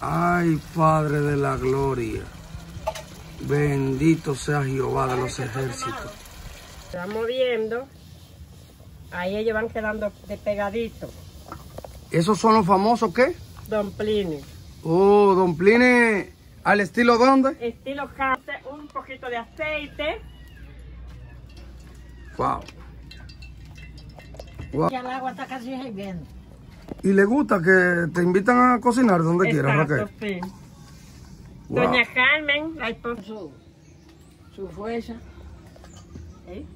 Ay, Padre de la gloria. Bendito sea Jehová de los ejércitos. Se van moviendo. Ahí ellos van quedando de pegadito. ¿Esos son los famosos qué? Don Plini. Oh, Don Pline, ¿al estilo dónde? Estilo café, un poquito de aceite. Wow. Wow. Ya el agua está casi hirviendo. ¿Y le gusta que te invitan a cocinar donde quieras, Raquel? sí. Wow. Doña Carmen, la esposa. Su, su fuerza. ¿eh?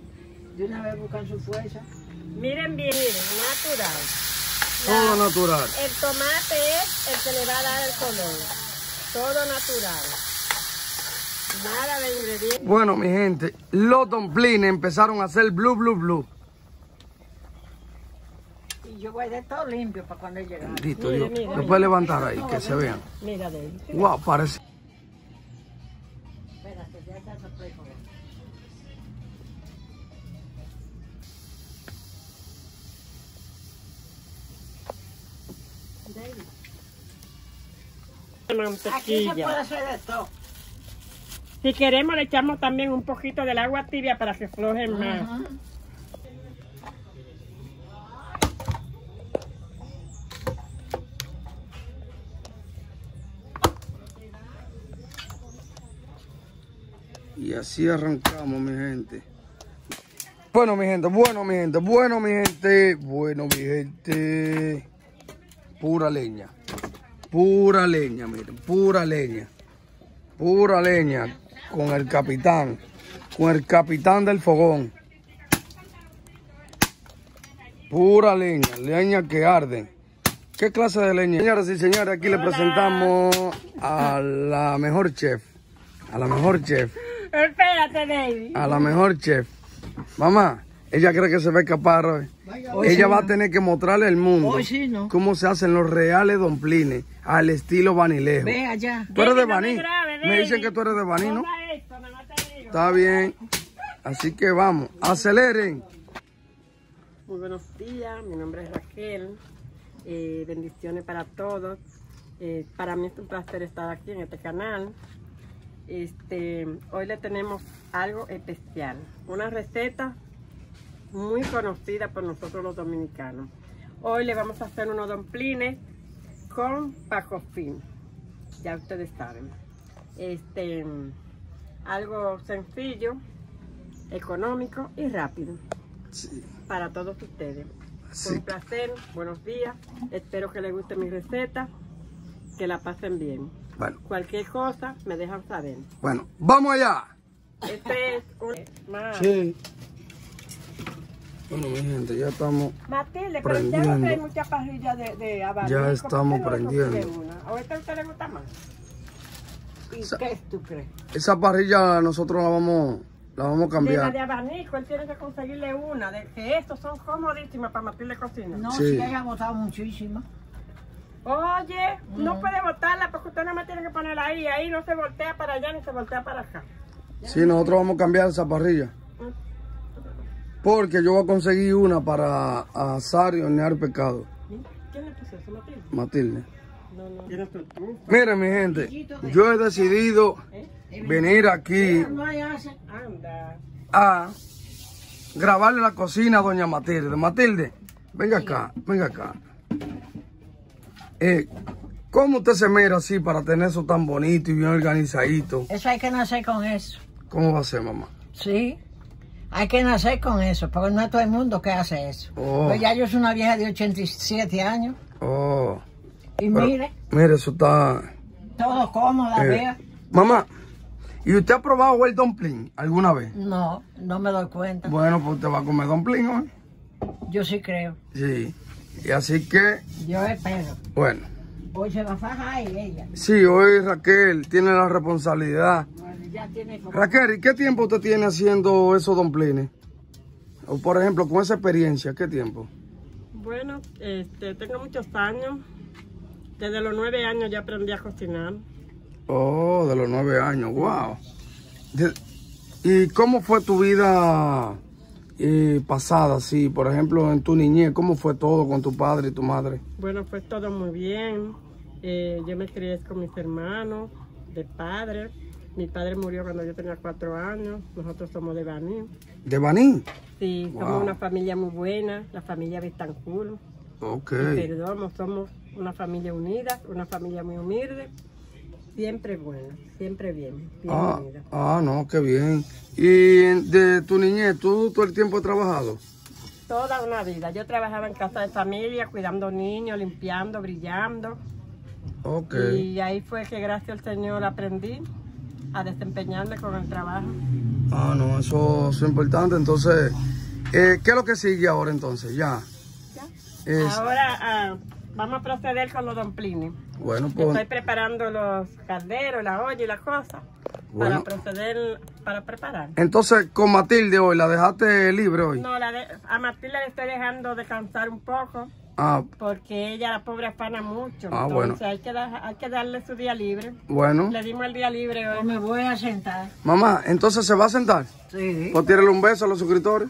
De una vez buscan su fuerza. Miren bien, miren, natural. Todo natural. El tomate es el que le va a dar el color. Todo natural. Nada de ingredientes. Bueno, mi gente, los domplines empezaron a hacer blue, blue, blue. Yo voy de todo limpio para cuando llegue. Bendito Mire, Dios. mire, Lo puedes levantar ahí, que se vean. Mira de él. Wow, parece. Espérate, ya está sorpresa. Aquí se Mantequilla. puede hacer de todo. Si queremos le echamos también un poquito del agua tibia para que floje más. Ajá. Y así arrancamos, mi gente. Bueno, mi gente, bueno, mi gente, bueno, mi gente, bueno, mi gente. Pura leña. Pura leña, miren, pura leña. Pura leña. Con el capitán. Con el capitán del fogón. Pura leña, leña que arde. ¿Qué clase de leña? Señoras y señores, aquí le presentamos a la mejor chef. A la mejor chef. Espérate, David. A la mejor chef. Mamá, ella cree que se va a escapar hoy. Hoy ella sí va a tener que mostrarle al mundo Hoy sí no. cómo se hacen los reales domplines al estilo vanilejo. Ve allá. Tú eres de Baní. Me dicen que tú eres de Baní, ¿no? Está bien. Así que vamos, aceleren. Muy buenos días, mi nombre es Raquel. Eh, bendiciones para todos. Eh, para mí es un placer estar aquí en este canal. Este, hoy le tenemos algo especial, una receta muy conocida por nosotros los dominicanos. Hoy le vamos a hacer unos domplines con pacofín. Ya ustedes saben. Este, algo sencillo, económico y rápido para todos ustedes. Fue Sí. un placer, buenos días. Espero que les guste mi receta, que la pasen bien. Bueno, Cualquier cosa me dejan saber. bueno, vamos allá. Este es un... Ma- Sí. Bueno, mi gente, ya estamos. Matilde, pero ya Prendiendo. no trae mucha parrilla de, de abanico. Ya ¿Por qué estamos prendiendo. esta a usted le gusta más? ¿Y Sa- qué tú crees? Esa parrilla nosotros la vamos, la vamos a De la de cambiar. abanico, él tiene que conseguirle una. De que estos son comodísimas para Matilde cocinar. No, Sí. si ella ha botado Oye, no puede botarla porque usted nada más tiene que ponerla ahí. Ahí no se voltea para allá ni se voltea para acá. Sí, nosotros vamos a cambiar esa parrilla. Porque yo voy a conseguir una para asar y hornear pescado. ¿Quién le puso eso, Matilde? Matilde. No. Miren, mi gente, yo he decidido venir aquí a grabarle la cocina a doña Matilde. Matilde, venga acá, venga acá. Eh, ¿Cómo usted se mira así para tener eso tan bonito y bien organizadito? Eso hay que nacer con eso. ¿Cómo va a ser, mamá? Sí. Hay que nacer con eso, porque no es todo el mundo que hace eso. Oh. Pues ya yo soy una vieja de 87 años. Oh, Y pero- mire, mire, eso está... todo cómoda, eh, vea. Mamá, ¿y usted ha probado el dumpling alguna vez? No, no me doy cuenta. Bueno, pues usted va a comer dumpling hoy. Yo sí creo. Sí. Y así que, Yo espero. bueno. Hoy se va a fajar y ella. Sí, hoy Raquel tiene la responsabilidad. Bueno, ya tiene como... Raquel, ¿y qué tiempo usted tiene haciendo esos domplines? O por ejemplo, con esa experiencia, ¿qué tiempo? Bueno, este, tengo muchos años. Desde los nueve años ya aprendí a cocinar. Oh, de los nueve años, wow. De- ¿Y cómo fue tu vida eh, pasada, sí? Por ejemplo, en tu niñez, ¿cómo fue todo con tu padre y tu madre? Bueno, fue todo muy bien. Eh, yo me crié con mis hermanos, de padre. Mi padre murió cuando yo tenía cuatro años. Nosotros somos de Baní. ¿De Baní? Sí, somos una familia muy buena, la familia Vistancur. Ok. Perdón, somos una familia unida, una familia muy humilde. Siempre buena, siempre bien, Ah, ah, no, qué bien. ¿Y de tu niñez, tú todo el tiempo has trabajado? Toda una vida. Yo trabajaba en casa de familia, cuidando niños, limpiando, brillando. Ok. Y ahí fue que gracias al Señor aprendí a desempeñarme con el trabajo. Ah, no, eso, eso es importante. Entonces, eh, ¿qué es lo que sigue ahora entonces? Ya. ¿Ya? Es, Ahora ah, vamos a proceder con los domplines. bueno, Estoy pues, preparando los calderos, la olla y la cosa Bueno. para proceder, para preparar. entonces con Matilde hoy, ¿la dejaste libre hoy? No, la de- a Matilde le estoy dejando descansar un poco Ah, porque ella, la pobre, afana mucho. Ah, Entonces bueno. hay, que da- hay que darle su día libre. bueno. Le dimos el día libre hoy. me voy a sentar. Mamá, entonces se va a sentar. Sí. Pues tírale un beso a los suscriptores.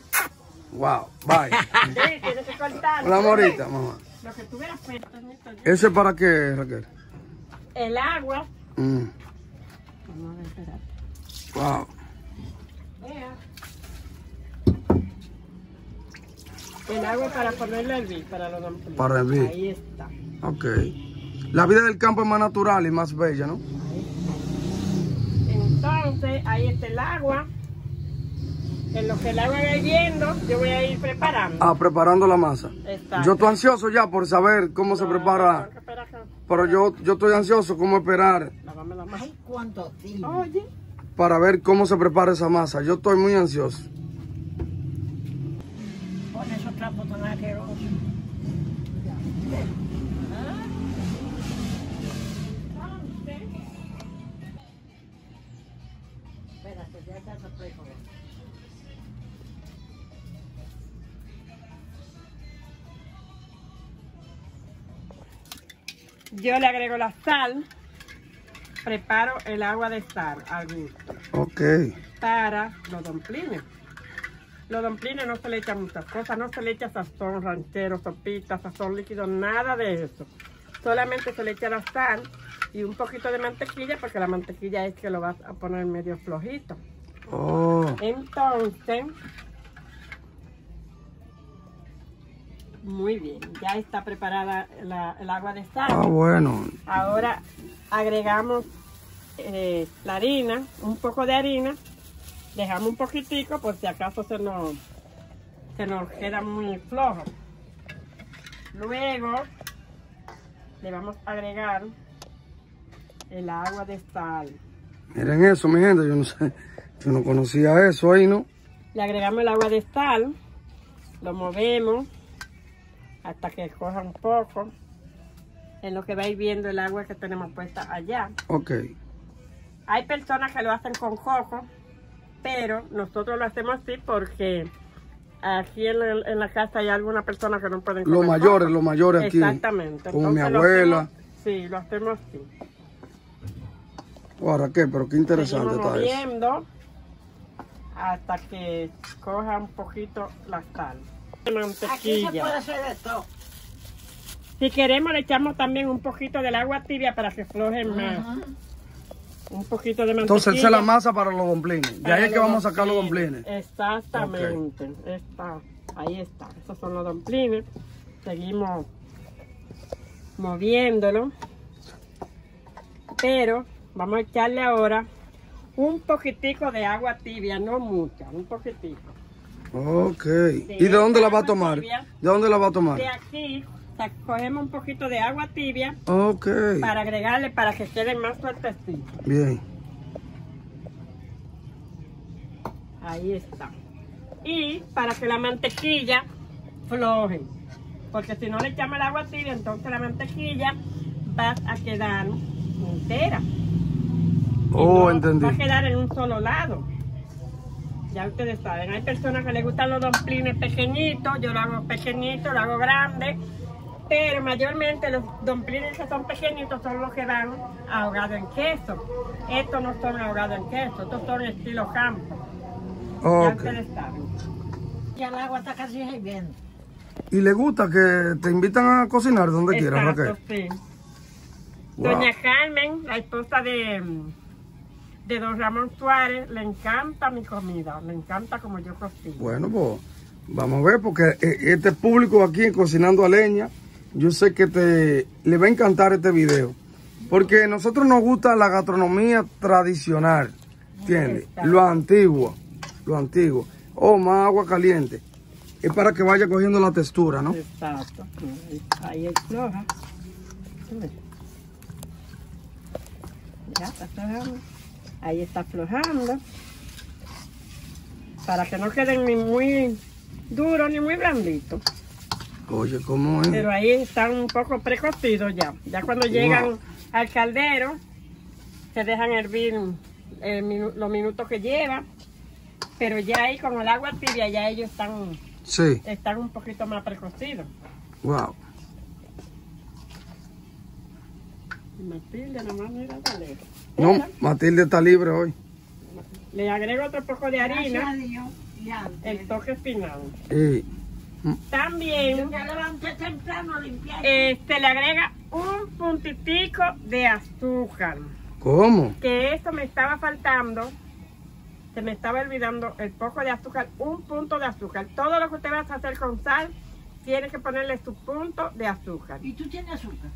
Wow, bye. Sí, tienes que cortar. Una morita, mamá. Lo que tuvieras puesto, permítame. ¿Ese para qué, Raquel? El agua. Mm, Vamos a ver, espérate. wow. Vea. El agua para ponerle el hervir, para los. Para hervir. Ahí está. Ok. La vida del campo es más natural y más bella, ¿no? Entonces, ahí está el agua. En lo que el agua va hirviendo, yo voy a ir preparando. Ah, preparando la masa. Exacto. Yo estoy ansioso ya por saber cómo se No, prepara. tengo que esperar acá. Pero yo, yo estoy ansioso cómo esperar Lávame la mano. ¿Cuánto tiempo? Oye, para ver cómo se prepara esa masa. Yo estoy muy ansioso. Pon esos trapos tan asquerosos. Espérate, ya está sorpreso. Yo le agrego la sal. Preparo el agua de sal al gusto. Ok. para los domplines. Los domplines no se le echan muchas cosas, no se le echa sazón ranchero, sopita, sazón líquido, nada de eso. Solamente se le echa la sal y un poquito de mantequilla porque la mantequilla es que lo vas a poner medio flojito. Oh, Entonces, muy bien, ya está preparada la- el agua de sal. ah, bueno. Ahora agregamos eh, la harina, un poco de harina, dejamos un poquitico por si acaso se nos, se nos queda muy flojo. Luego le vamos a agregar el agua de sal. Miren eso, mi gente. Yo no sé. Yo no conocía eso ahí, ¿no? Le agregamos el agua de sal, lo movemos hasta que coja un poco. En lo que va hirviendo el agua que tenemos puesta allá. Ok. Hay personas que lo hacen con coco, pero nosotros lo hacemos así porque aquí en, el- en la casa hay algunas personas que no pueden Los comer mayores, coco. los mayores aquí. Exactamente. Como mi lo abuela. hacemos- sí, lo hacemos así. Wow, Raquel, pero qué interesante Seguimos está eso. hasta que coja un poquito la sal. Aquí se Mantequilla. puede hacer. Si queremos le echamos también un poquito del agua tibia para que floje más. Un poquito de mantequilla. Entonces, esa es la masa para los domplines. De ahí es que vamos a sacar los domplines. Exactamente. Está, ahí está. Esos son los domplines. Seguimos moviéndolo. Pero vamos a echarle ahora un poquitico de agua tibia, no mucha, un poquitico. Ok. ¿Y de dónde la va a tomar? ¿De dónde la va a tomar? De aquí cogemos un poquito de agua tibia Ok. para agregarle para que quede más suertecito. Bien. Ahí está. Y para que la mantequilla floje. Porque si no le echamos el agua tibia, entonces la mantequilla va a quedar entera. Oh, no entendí. Va a quedar en un solo lado. Ya ustedes saben, hay personas que les gustan los domplines pequeñitos, yo lo hago pequeñito, lo hago grande, pero mayormente los domplines que son pequeñitos son los que van ahogados en queso. Estos no son ahogados en queso, estos son estilo campo. Ya ustedes saben. Ya el agua está casi hirviendo. ¿Y le gusta que te invitan a cocinar donde quieras, Raquel? sí. Wow. Doña Carmen, la esposa de, de don Ramón Suárez, le encanta mi comida, le encanta como yo cocino. Bueno, pues vamos a ver, porque eh, este público aquí en Cocinando a Leña, yo sé que te le va a encantar este video. Porque a nosotros nos gusta la gastronomía tradicional, ¿entiendes? Lo antiguo, lo antiguo. Oh, más agua caliente. Es para que vaya cogiendo la textura, ¿no? Exacto. Ahí- Ahí floja. Ya está. Ahí está aflojando. Para que no queden ni muy duros ni muy blanditos. Oye, ¿cómo es? Pero ahí están un poco precocidos ya. Ya cuando llegan Wow. al caldero, se dejan hervir minu- los minutos que lleva. Pero ya ahí con el agua tibia ya ellos están, Sí, están un poquito más precocidos. wow. Matilde, nomás mira, dale. No, Matilde está libre hoy. Le agrego otro poco de Gracias a harina, el toque final. Sí. También temprano a limpiar. este, le agrega un puntitico de azúcar. ¿Cómo? Que esto me estaba faltando, se me estaba olvidando el poco de azúcar, un punto de azúcar. Todo lo que usted va a hacer con sal, tiene que ponerle su punto de azúcar. ¿Y tú tienes azúcar?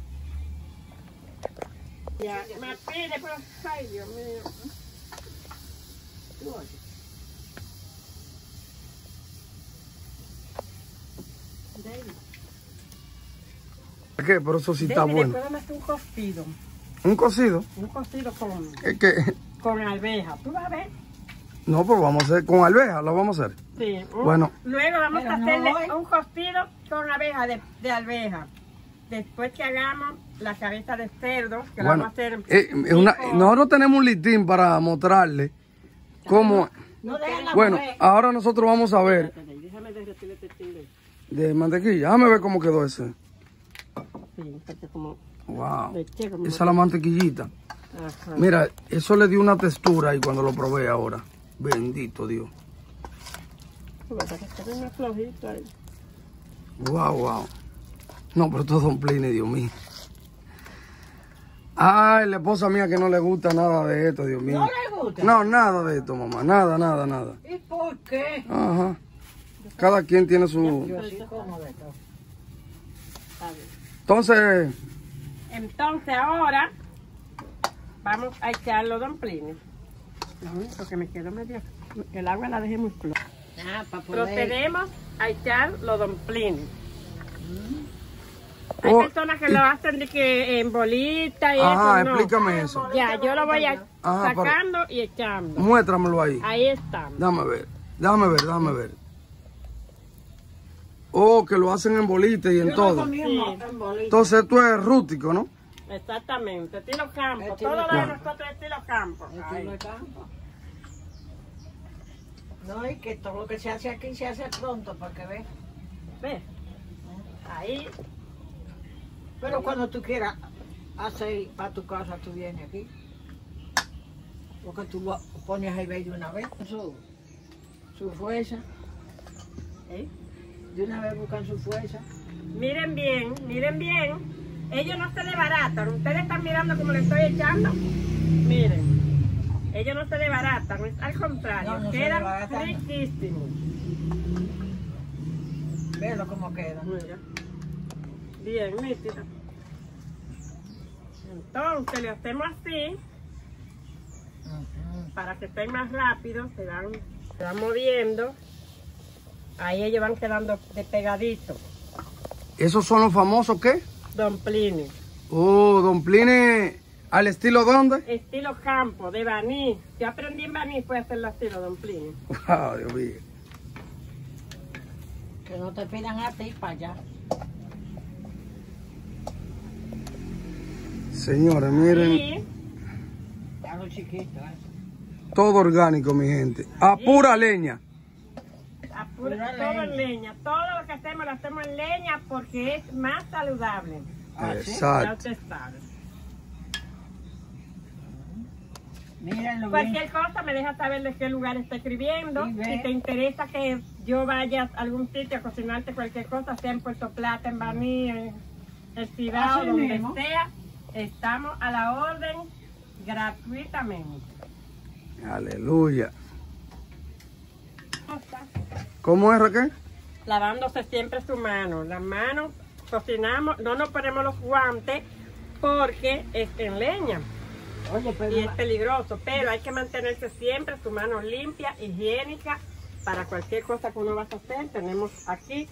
Ya, Matilde, pues, ay Dios mío. ¿Qué? Pero eso sí está bueno. me un cocido, ¿Un cocido? un cocido con, Es que... con alveja. ¿Tú vas a ver? No, pues vamos a hacer con alveja, lo vamos a hacer. Sí. un- Bueno. Luego vamos Pero a no hacerle hoy. un cocido con abeja de, de alveja. Después que hagamos la cabeza de cerdo, que la vamos a hacer. eh, es una- nosotros tenemos un listín para mostrarle cómo... No la Bueno, mujer. ahora nosotros vamos a ver Déjame derretir este chile. de mantequilla. Déjame ver cómo quedó ese. Sí, porque como Wow. como- Esa es la mantequillita. Ajá. Mira, eso le dio una textura y cuando lo probé ahora. Bendito Dios. Wow, wow. No, pero todo Don Pliny, Dios mío. Ay, la esposa mía que no le gusta nada de esto, Dios mío. ¿No le gusta? No, nada de esto, mamá. Nada, nada, nada. ¿Y por qué? Ajá. Cada quien tiene su... Yo sí como de todo. Está bien. Entonces, Entonces ahora vamos a echar los domplines. Lo único que me quedó medio... El agua la dejé muy clara. Ah, para poder... Procedemos a echar los domplines. Hay Oh, personas que y- lo hacen de que en bolita y ajá, eso no. explícame eso. Ya, yo lo voy a Ajá, sacando y echando. Muéstramelo ahí. Ahí está. Déjame ver. Déjame ver, déjame ver. Oh, que lo hacen en bolita y en Yo todo. lo Sí. mo- en bolita. Entonces esto es rústico, ¿no? Exactamente, estilo campo. Estilo Todo lo de nosotros es estilo campo. Estilo Ahí. campo. No, y que todo lo que se hace aquí se hace pronto, para que veas. ¿Ves? Ahí. Pero cuando tú quieras hacer para tu casa, tú vienes aquí. Porque tú lo pones ahí de una vez. Su, su fuerza. ¿eh? De una vez buscan su fuerza. Miren bien, miren bien. Ellos no se desbaratan. Ustedes están mirando como le estoy echando. Miren. Ellos no se desbaratan, es al contrario. No, no se quedan riquísimos. Velo cómo queda. Mira. Bien, nítido. Entonces le hacemos así para que estén más rápidos. Se van, se van moviendo. Ahí ellos van quedando de pegadito. ¿Esos son los famosos qué? Don Plini. Oh, Don Pliny, ¿al estilo dónde? Estilo campo, de Baní. Yo aprendí en Baní, fue hacerlo estilo Don Plini. Wow, Dios mío. Que no te pidan a ti para allá. Señores, miren, ¿eh? todo orgánico, mi gente. A pura leña. a pura- Pura todo en leña. Todo lo que hacemos lo hacemos en leña porque es más saludable. Ah, Exacto. usted sabe. Mírenlo bien. Cualquier cosa me deja saber de qué lugar está escribiendo. Sí. Si te interesa que yo vaya a algún sitio a cocinarte cualquier cosa, sea en Puerto Plata, en Baní, en el Cibao, donde mismo. sea, Estamos a la orden gratuitamente. Aleluya. ¿Cómo es, Raquel? Lavándose siempre su mano. Las manos, cocinamos, no nos ponemos los guantes porque es en leña Oye, pero y es peligroso, pero hay que mantenerse siempre su mano limpia, higiénica, para cualquier cosa que uno va a hacer. Tenemos aquí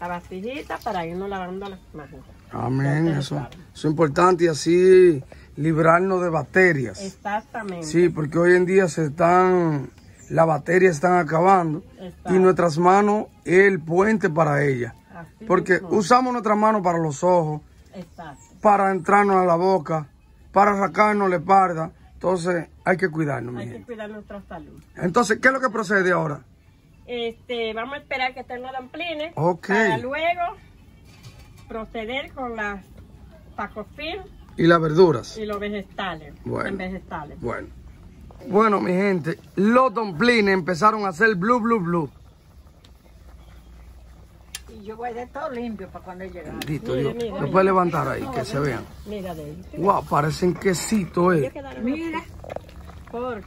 la vasijita para irnos lavando las manos. Amén. Eso, eso es importante y así librarnos de bacterias. Exactamente. Sí, porque hoy en día se están, las bacterias están acabando y nuestras manos es el puente para ellas. Así Porque mismo. usamos nuestras manos para los ojos, Exacto. para entrarnos a la boca, para sacarnos la espalda. Entonces hay que cuidarnos, mi Hay que gente. cuidar nuestra salud. Entonces, ¿qué es lo que procede ahora? Este, vamos a esperar que estén los dumplings Ok. para luego proceder con las tacos fin Y las verduras. y los vegetales. Bueno. En vegetales. Bueno. Bueno, mi gente, los domplines empezaron a hacer blue, blue, blue. y yo voy de todo limpio para cuando llegue. Bendito Dios. Lo puedes levantar ahí, que se vean. Mira de ahí. Wow, parecen quesito, eh. Mira,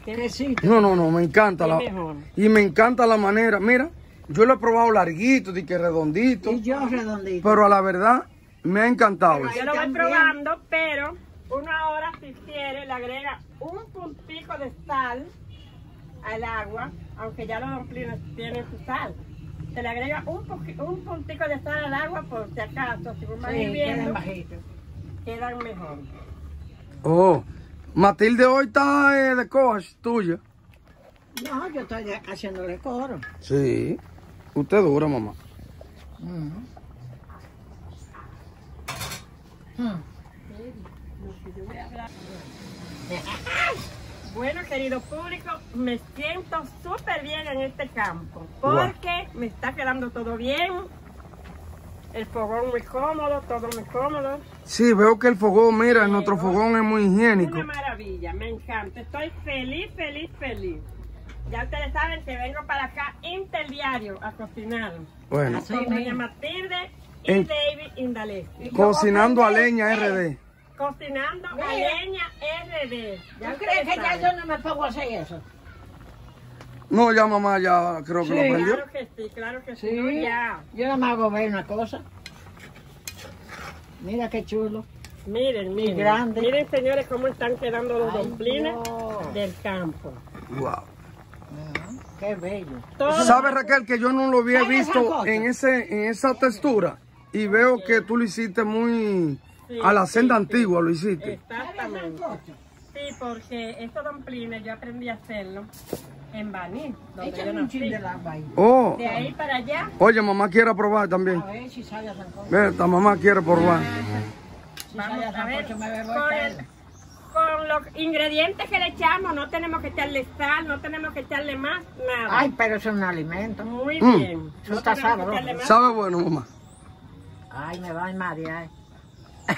Que sí. No, no, no, me encanta la... Mejor. Y me encanta la manera, mira, yo lo he probado larguito, de que redondito, Y yo redondito. pero a la verdad me ha encantado. Pero yo lo voy también. probando, pero uno ahora si quiere le agrega un puntico de sal al agua, aunque ya los dumplings tienen su sal. Se le agrega un, un puntico de sal al agua por si acaso, si van Sí, queden bajitos. quedan mejor. Oh, Matilde hoy está eh, de coach tuya. No, yo estoy haciéndole coro. Sí, usted dura, mamá. Mm. Mm. Bueno, querido público, me siento súper bien en este campo porque me está quedando todo bien. El fogón muy cómodo, todo muy cómodo. Sí, veo que el fogón, mira, nuestro fogón es muy higiénico. Una maravilla, me encanta. Estoy feliz, feliz, feliz. Ya ustedes saben que vengo para acá interdiario a cocinar. Bueno, Así con doña. Matilde y En- David Indaleski. cocinando a leña RD. Cocinando a leña RD. Ya ¿Tú crees que ya yo no me pongo a hacer eso? No, ya mamá ya creo que Sí. lo aprendió. Claro que sí, claro que sí. Sí. No, ya. Yo no me hago ver una cosa. Mira qué chulo. Miren, miren. grande. Miren, señores, cómo están quedando los domplines del campo. Wow. Qué bello. Todo ¿Sabes, Raquel, que yo no lo había ¿Sabes visto en, ese, en esa textura? Y veo que tú lo hiciste muy... Sí, a la senda sí. antigua lo hiciste. Exactamente. Sí, porque estos domplines yo aprendí a hacerlo en Baní, donde yo chin nací. de ahí. Oh, De ahí para allá, oye, mamá quiere probar también. A ver si sale a. Ve, esta mamá quiere probar. Si vamos a a ver, sancocho me bebo con, el- con los ingredientes que le echamos, no tenemos que echarle sal, no tenemos que echarle más, nada. Ay, pero eso es un alimento. Muy Mm. bien. Eso No está sabroso. ¿Sabe bueno, mamá? Ay, me va a marear. Ay,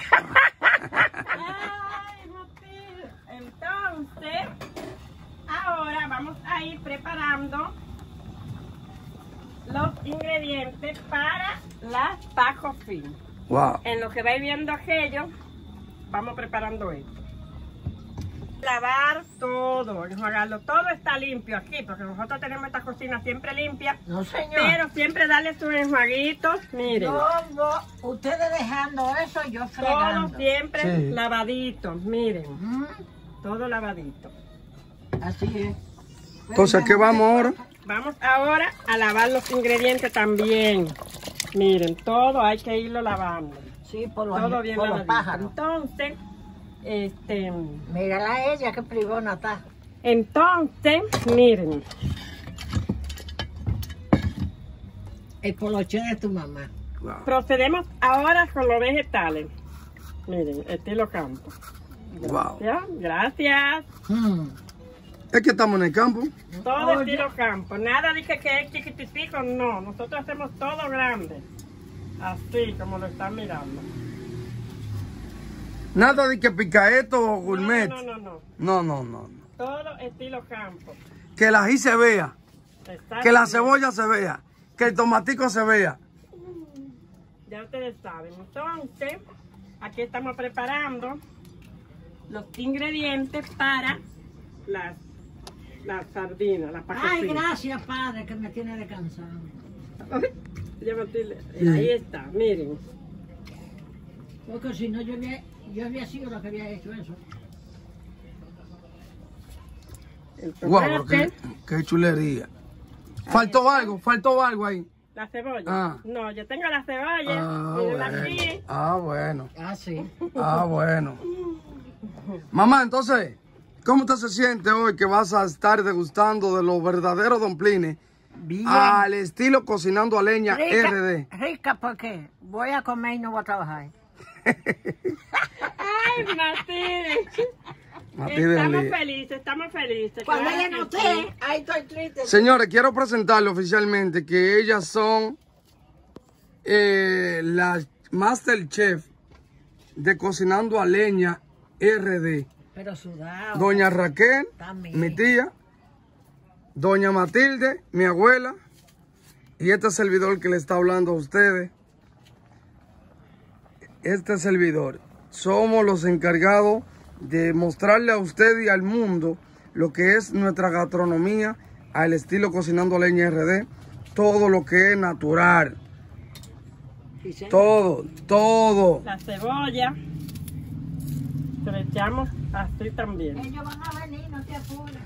Matilde. Entonces, ahora vamos a ir preparando los ingredientes para las tacos fin. Wow. En lo que vais viendo aquello, vamos preparando esto. Lavar todo, enjuagarlo. Todo está limpio aquí, porque nosotros tenemos esta cocina siempre limpia. No, señor. Pero siempre darle sus enjuaguitos, miren. Todo, ustedes dejando eso, yo Todo fregando. siempre Sí. lavadito, miren. Mm, Todo lavadito. Así es. Entonces, ¿qué vamos ahora? Vamos ahora a lavar los ingredientes también. Miren, todo hay que irlo lavando. Sí, por los, Todo bien por los pájaros. Entonces, este, Mírala a ella, qué privona está. entonces, miren, El poloche de tu mamá. Wow. procedemos ahora con los vegetales. Miren, estilo campo. Wow. ¿Ya? Gracias. Mm. Es que estamos en el campo. Todo Oye. estilo campo. Nada dije que es chiquititico, no. Nosotros hacemos todo grande. Así como lo están mirando. Nada de que picaeto o gourmet. No, no, no, no. No, no, no. no. Todo estilo campo. Que el ají se vea. Exacto. Que la cebolla se vea. Que el tomatico se vea. Ya ustedes saben. Entonces, aquí estamos preparando los ingredientes para las, las sardinas, las papas Ay, gracias, padre, que me tiene descansado. Ya Matilde, Ahí está, miren. Porque si no, yo había, yo había sido la que había hecho eso. Guau, qué, qué chulería. Faltó algo, faltó algo ahí. la cebolla. Ah. No, yo tengo la cebolla. Ah, miren bueno. aquí. Ah, bueno. Ah, sí. Ah, bueno. Mamá, entonces, ¿cómo usted se siente hoy que vas a estar degustando de los verdaderos domplines Bien. al estilo cocinando a leña rica, RD? rica porque voy a comer y no voy a trabajar. Ay, Matilde. Matilde estamos felices, estamos felices. Cuando ella no esté, ahí estoy triste. Señores, quiero presentarle oficialmente que ellas son eh, las Masterchef de Cocinando a Leña RD. Pero sudado. Doña Raquel, También. mi tía, Doña Matilde, mi abuela, y este servidor que le está hablando a ustedes. Este servidor. Somos los encargados de mostrarle a usted y al mundo lo que es nuestra gastronomía al estilo Cocinando Leña RD. Todo lo que es natural. Todo, todo. La cebolla. Se le echamos así también. Ellos van a venir, no te apures.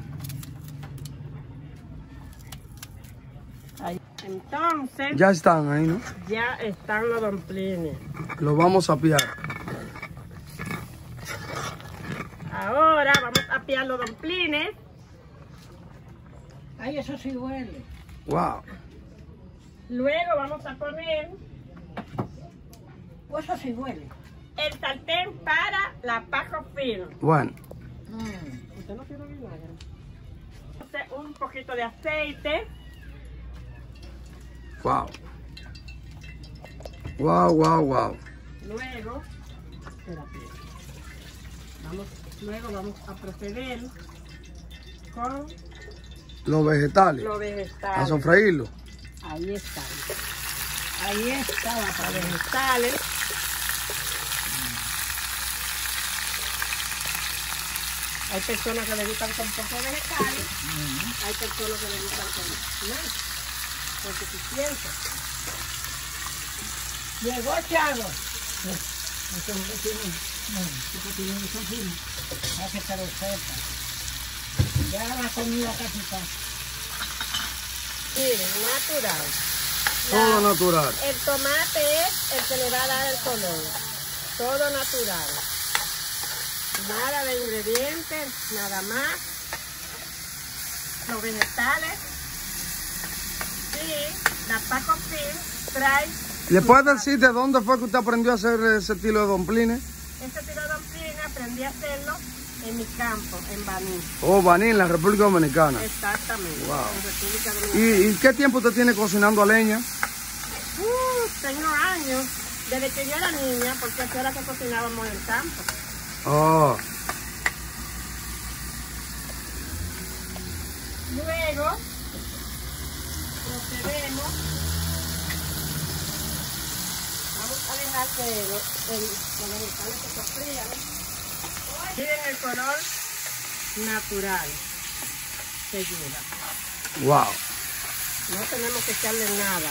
Ahí. Entonces, Ya están ahí, ¿no? ya están los domplines. Lo vamos a piar. Ahora vamos a piar los domplines. Ay, eso sí huele. Wow. Luego vamos a poner Pues eso sí huele. El sartén para la paco fino. Bueno. Mm. ¿Usted no vinagre? Entonces, un poquito de aceite. Wow. Wow, wow, wow. Luego, espérate. Vamos, luego vamos a proceder con Los vegetales. los A vegetales. sofreírlo. Ahí están. Ahí está la Los pared. vegetales. Hay personas que le gustan con poco vegetales. Hay personas que le gustan con más. Con suficiente. Llegó hombre tiene, no, tiene un sofrino. Para que. Ya la comida casi está. Miren, natural. Todo natural. El tomate es el que le va a dar el color. Todo natural. Nada de ingredientes, nada más. Los vegetales. Y la Paco Fin trae ¿Le puede decir de dónde fue que usted aprendió a hacer ese estilo de domplines? este tiro de domplín, aprendí a hacerlo en mi campo, en Baní. Oh, Baní, en la República Dominicana. Exactamente. Wow. En República ¿Y, Dominicana. y qué tiempo usted tiene cocinando a leña? Uh, tengo años. Desde que yo era niña, porque así era que cocinábamos en el campo. Oh, Luego procedemos. Vamos a dejar que el- los vegetales se sofrían. Miren el color natural lleva. wow. No tenemos que echarle nada.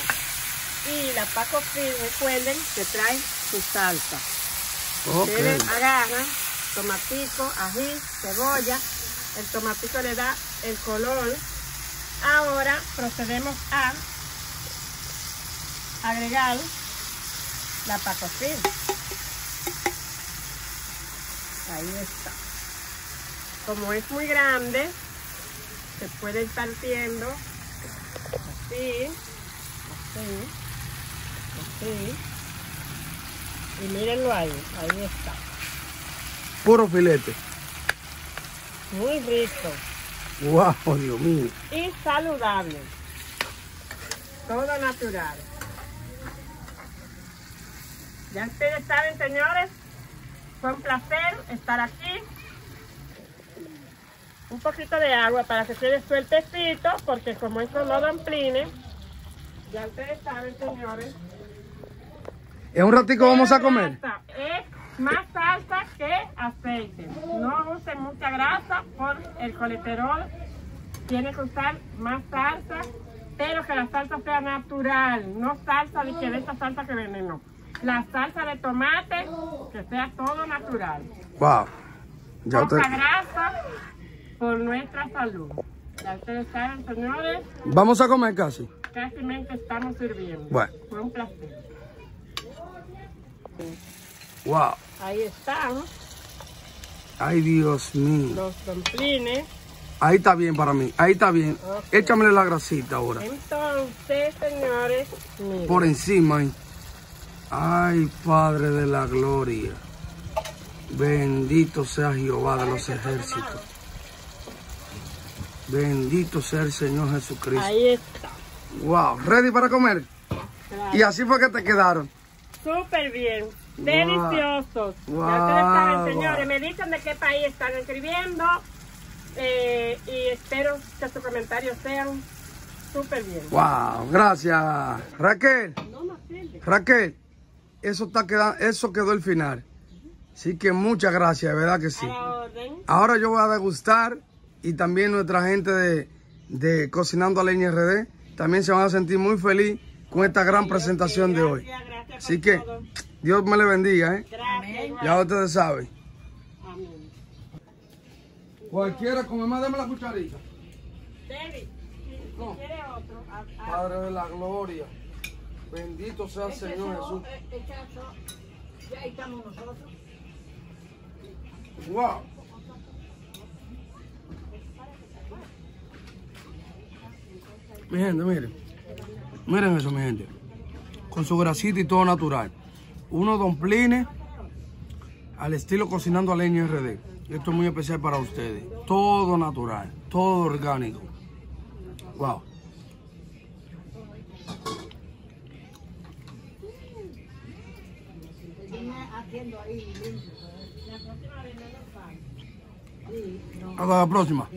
Y la Paco recuerden que trae su salsa. Ustedes Ok. agarran tomatico, ají, cebolla. El tomatico le da el color. Ahora procedemos a agregar la pacofil. Ahí está. Como es muy grande, se puede ir partiendo así, así, así. Y mírenlo ahí, ahí está. Puro filete. Muy rico Wow, Dios mío. y saludable. Todo natural. Ya ustedes saben, señores, fue un placer estar aquí. Un poquito de agua para que quede sueltecito, porque como es con los domplines, ya ustedes saben, señores. En un ratico vamos a comer. Es más salsa que aceite. No usen mucha grasa por el colesterol. Tiene que usar más salsa, pero que la salsa sea natural, no salsa de que de esta salsa que venden, no. La salsa de tomate, que sea todo natural. Wow. Ya Poca grasa por nuestra salud. Ya ustedes saben, señores, Vamos a comer casi. casi estamos sirviendo. Bueno. Fue un placer. Wow. Ahí están Ay, Dios mío. los domplines. Ahí está bien para mí. Ahí está bien. Ok. Échamele la grasita ahora. Entonces, señores, miren, Por encima. ahí. Ay, Padre de la gloria. Bendito sea Jehová de los ejércitos. Bendito sea el Señor Jesucristo. ahí está. Wow. ¿Ready para comer? Y así fue que te quedaron. Súper bien. Deliciosos. Wow. Ya ustedes saben, Wow. señores, me dicen de qué país están escribiendo. eh, y espero que sus comentarios sean súper bien. Wow. Gracias. Raquel. No. Raquel. Eso, está queda- eso quedó el final. Así que muchas gracias, de verdad que sí. Ahora yo voy a degustar y también nuestra gente de, de Cocinando a Leña RD también se van a sentir muy feliz con esta gran presentación de hoy. Así que. Dios me le bendiga, ¿eh? Gracias. Ya ustedes saben. Amén. Cualquiera, come más, dame la cucharita. David, si, No. quiere otro, a- a- Padre de la gloria, bendito sea el Señor Jesús. Ya ahí estamos nosotros. Wow. Mi gente, miren. Miren eso, mi gente. Con su grasita y todo natural. Unos domplines al estilo cocinando a leña RD. Esto es muy especial para ustedes. Todo natural, todo orgánico. Wow. Hasta la próxima.